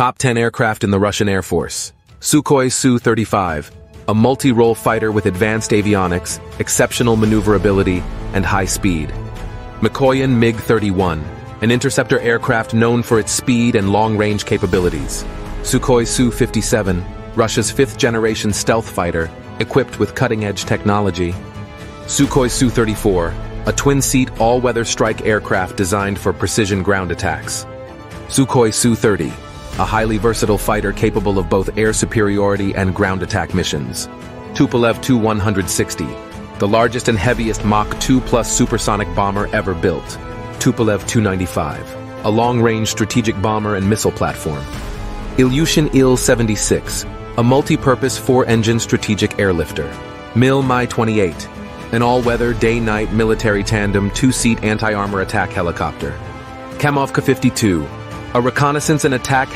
Top 10 aircraft in the Russian Air Force. Sukhoi Su-35, a multi-role fighter with advanced avionics, exceptional maneuverability, and high speed. Mikoyan MiG-31, an interceptor aircraft known for its speed and long-range capabilities. Sukhoi Su-57, Russia's fifth-generation stealth fighter, equipped with cutting-edge technology. Sukhoi Su-34, a twin-seat all-weather strike aircraft designed for precision ground attacks. Sukhoi Su-30, a highly versatile fighter capable of both air superiority and ground attack missions. Tupolev Tu-160, the largest and heaviest Mach 2 plus supersonic bomber ever built. Tupolev Tu-95, a long-range strategic bomber and missile platform. Ilyushin Il-76, a multi-purpose four-engine strategic airlifter. Mil Mi-28, an all-weather day-night military tandem two-seat anti-armor attack helicopter. Kamov Ka-52, a reconnaissance and attack